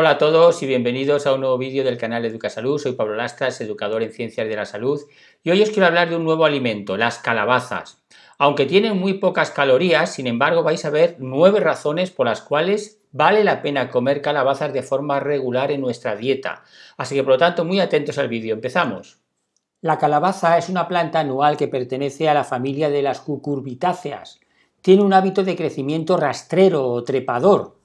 Hola a todos y bienvenidos a un nuevo vídeo del canal Educasalud. Soy Pablo Lastras, educador en Ciencias de la Salud y hoy os quiero hablar de un nuevo alimento, las calabazas. Aunque tienen muy pocas calorías, sin embargo vais a ver nueve razones por las cuales vale la pena comer calabazas de forma regular en nuestra dieta. Así que por lo tanto muy atentos al vídeo. Empezamos. La calabaza es una planta anual que pertenece a la familia de las cucurbitáceas. Tiene un hábito de crecimiento rastrero o trepador,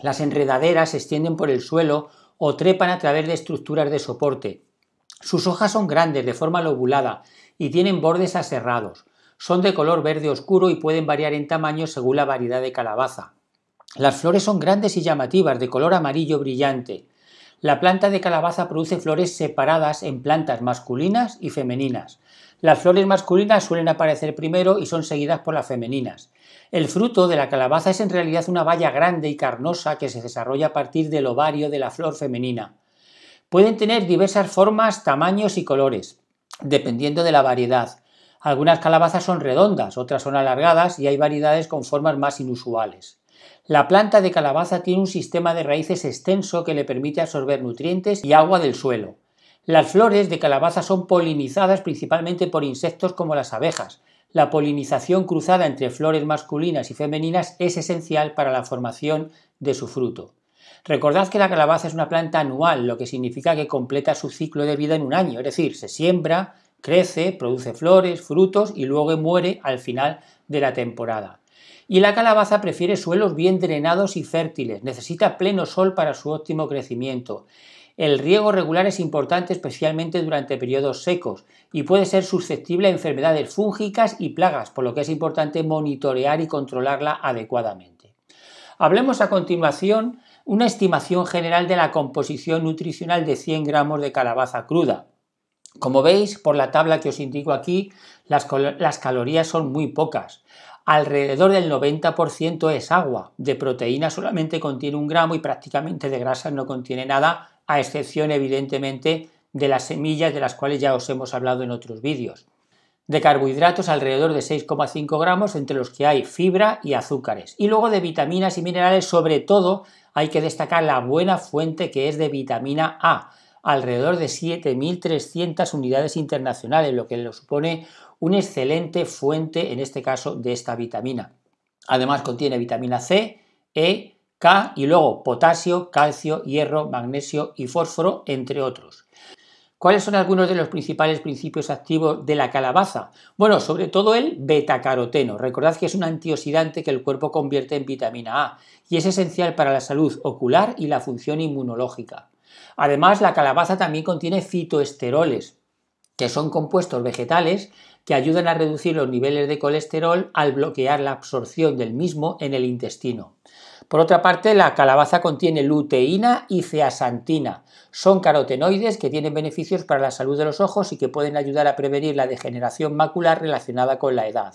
las enredaderas se extienden por el suelo o trepan a través de estructuras de soporte. Sus hojas son grandes, de forma lobulada, y tienen bordes aserrados. Son de color verde oscuro y pueden variar en tamaño según la variedad de calabaza. Las flores son grandes y llamativas, de color amarillo brillante. La planta de calabaza produce flores separadas en plantas masculinas y femeninas. Las flores masculinas suelen aparecer primero y son seguidas por las femeninas. El fruto de la calabaza es en realidad una baya grande y carnosa que se desarrolla a partir del ovario de la flor femenina. Pueden tener diversas formas, tamaños y colores, dependiendo de la variedad. Algunas calabazas son redondas, otras son alargadas y hay variedades con formas más inusuales. La planta de calabaza tiene un sistema de raíces extenso que le permite absorber nutrientes y agua del suelo. Las flores de calabaza son polinizadas principalmente por insectos como las abejas, la polinización cruzada entre flores masculinas y femeninas es esencial para la formación de su fruto. Recordad que la calabaza es una planta anual, lo que significa que completa su ciclo de vida en un año, es decir, se siembra, crece, produce flores, frutos y luego muere al final de la temporada. Y la calabaza prefiere suelos bien drenados y fértiles, necesita pleno sol para su óptimo crecimiento. El riego regular es importante especialmente durante periodos secos y puede ser susceptible a enfermedades fúngicas y plagas, por lo que es importante monitorear y controlarla adecuadamente. Hablemos a continuación una estimación general de la composición nutricional de 100 gramos de calabaza cruda. Como veis, por la tabla que os indico aquí, las, las calorías son muy pocas. Alrededor del 90% es agua. De proteína solamente contiene un gramo y prácticamente de grasas no contiene nada, a excepción evidentemente de las semillas de las cuales ya os hemos hablado en otros vídeos. De carbohidratos alrededor de 6,5 gramos entre los que hay fibra y azúcares. Y luego de vitaminas y minerales sobre todo hay que destacar la buena fuente que es de vitamina A, alrededor de 7.300 unidades internacionales, lo que lo supone una excelente fuente en este caso de esta vitamina. Además contiene vitamina C, E, K y luego potasio, calcio, hierro, magnesio y fósforo, entre otros. ¿Cuáles son algunos de los principales principios activos de la calabaza? Bueno, sobre todo el betacaroteno. Recordad que es un antioxidante que el cuerpo convierte en vitamina A y es esencial para la salud ocular y la función inmunológica. Además, la calabaza también contiene fitoesteroles, que son compuestos vegetales que ayudan a reducir los niveles de colesterol al bloquear la absorción del mismo en el intestino. Por otra parte, la calabaza contiene luteína y ceasantina. Son carotenoides que tienen beneficios para la salud de los ojos y que pueden ayudar a prevenir la degeneración macular relacionada con la edad.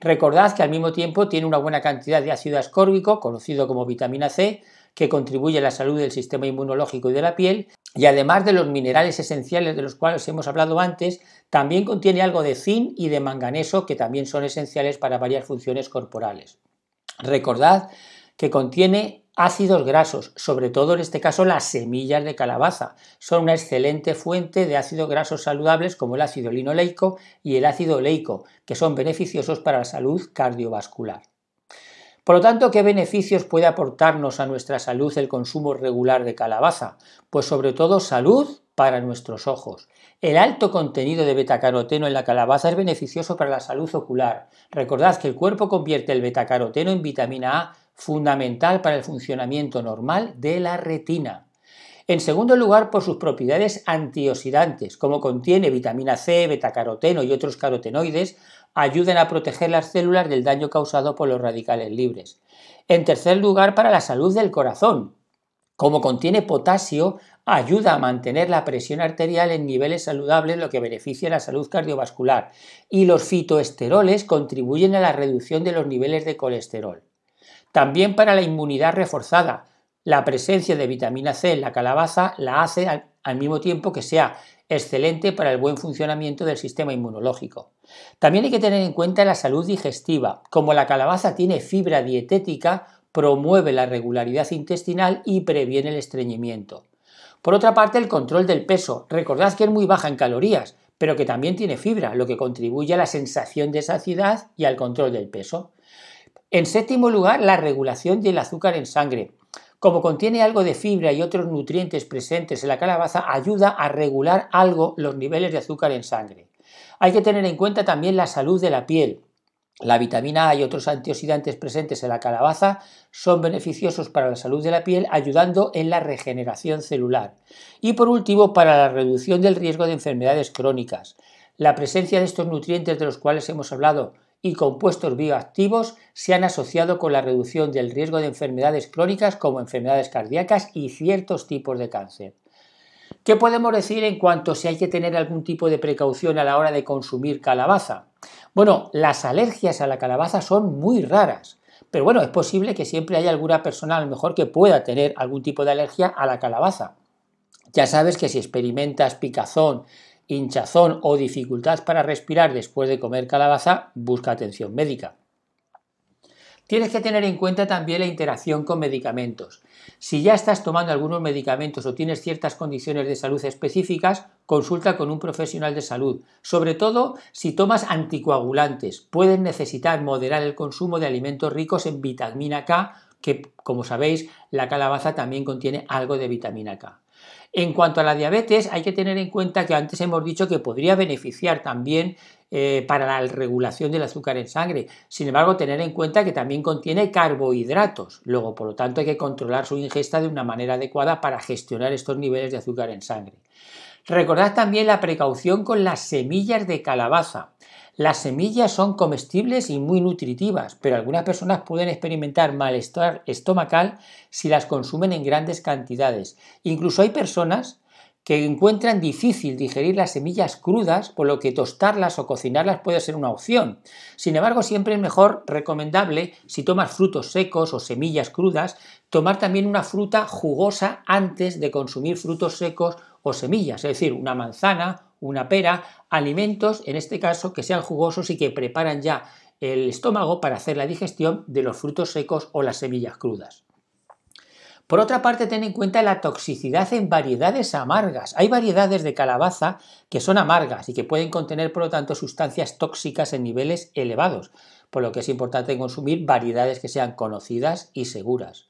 Recordad que al mismo tiempo tiene una buena cantidad de ácido ascórbico, conocido como vitamina C, que contribuye a la salud del sistema inmunológico y de la piel, y además de los minerales esenciales de los cuales hemos hablado antes, también contiene algo de zinc y de manganeso que también son esenciales para varias funciones corporales. Recordad que contiene ácidos grasos, sobre todo en este caso las semillas de calabaza. Son una excelente fuente de ácidos grasos saludables como el ácido linoleico y el ácido oleico, que son beneficiosos para la salud cardiovascular. Por lo tanto, ¿qué beneficios puede aportarnos a nuestra salud el consumo regular de calabaza? Pues sobre todo salud para nuestros ojos. El alto contenido de betacaroteno en la calabaza es beneficioso para la salud ocular. Recordad que el cuerpo convierte el betacaroteno en vitamina A fundamental para el funcionamiento normal de la retina. En segundo lugar, por sus propiedades antioxidantes, como contiene vitamina C, betacaroteno y otros carotenoides, ayudan a proteger las células del daño causado por los radicales libres. En tercer lugar, para la salud del corazón. Como contiene potasio, ayuda a mantener la presión arterial en niveles saludables, lo que beneficia la salud cardiovascular. Y los fitoesteroles contribuyen a la reducción de los niveles de colesterol. También para la inmunidad reforzada. La presencia de vitamina C en la calabaza la hace al, mismo tiempo que sea excelente para el buen funcionamiento del sistema inmunológico. También hay que tener en cuenta la salud digestiva. Como la calabaza tiene fibra dietética, promueve la regularidad intestinal y previene el estreñimiento. Por otra parte, el control del peso. Recordad que es muy baja en calorías, pero que también tiene fibra, lo que contribuye a la sensación de saciedad y al control del peso. En séptimo lugar, la regulación del azúcar en sangre. Como contiene algo de fibra y otros nutrientes presentes en la calabaza, ayuda a regular algo los niveles de azúcar en sangre. Hay que tener en cuenta también la salud de la piel. La vitamina A y otros antioxidantes presentes en la calabaza son beneficiosos para la salud de la piel, ayudando en la regeneración celular. Y por último, para la reducción del riesgo de enfermedades crónicas. La presencia de estos nutrientes de los cuales hemos hablado y compuestos bioactivos se han asociado con la reducción del riesgo de enfermedades crónicas como enfermedades cardíacas y ciertos tipos de cáncer. ¿Qué podemos decir en cuanto si hay que tener algún tipo de precaución a la hora de consumir calabaza? Bueno, las alergias a la calabaza son muy raras, pero bueno, es posible que siempre haya alguna persona a lo mejor que pueda tener algún tipo de alergia a la calabaza. Ya sabes que si experimentas picazón, hinchazón o dificultad para respirar después de comer calabaza, busca atención médica. Tienes que tener en cuenta también la interacción con medicamentos. Si ya estás tomando algunos medicamentos o tienes ciertas condiciones de salud específicas, consulta con un profesional de salud. Sobre todo si tomas anticoagulantes, puedes necesitar moderar el consumo de alimentos ricos en vitamina K, que como sabéis la calabaza también contiene algo de vitamina K. En cuanto a la diabetes, hay que tener en cuenta que antes hemos dicho que podría beneficiar también eh, para la regulación del azúcar en sangre. Sin embargo, tener en cuenta que también contiene carbohidratos. Luego, por lo tanto, hay que controlar su ingesta de una manera adecuada para gestionar estos niveles de azúcar en sangre. Recordad también la precaución con las semillas de calabaza. Las semillas son comestibles y muy nutritivas, pero algunas personas pueden experimentar malestar estomacal si las consumen en grandes cantidades. Incluso hay personas que encuentran difícil digerir las semillas crudas, por lo que tostarlas o cocinarlas puede ser una opción. Sin embargo, siempre es mejor recomendable, si tomas frutos secos o semillas crudas, tomar también una fruta jugosa antes de consumir frutos secos semillas, es decir, una manzana, una pera, alimentos, en este caso, que sean jugosos y que preparan ya el estómago para hacer la digestión de los frutos secos o las semillas crudas. Por otra parte, ten en cuenta la toxicidad en variedades amargas. Hay variedades de calabaza que son amargas y que pueden contener, por lo tanto, sustancias tóxicas en niveles elevados, por lo que es importante consumir variedades que sean conocidas y seguras.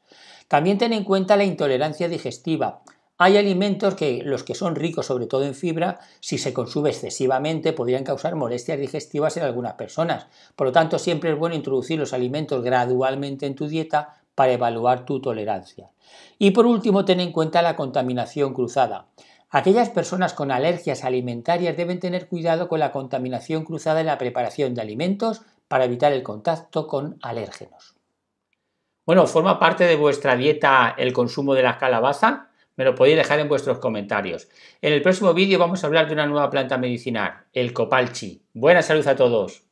También ten en cuenta la intolerancia digestiva. Hay alimentos que los que son ricos sobre todo en fibra, si se consume excesivamente podrían causar molestias digestivas en algunas personas. Por lo tanto, siempre es bueno introducir los alimentos gradualmente en tu dieta para evaluar tu tolerancia. Y por último, ten en cuenta la contaminación cruzada. Aquellas personas con alergias alimentarias deben tener cuidado con la contaminación cruzada en la preparación de alimentos para evitar el contacto con alérgenos. Bueno, ¿forma parte de vuestra dieta el consumo de la calabaza? Me lo podéis dejar en vuestros comentarios. En el próximo vídeo vamos a hablar de una nueva planta medicinal, el copalchi. Buena salud a todos.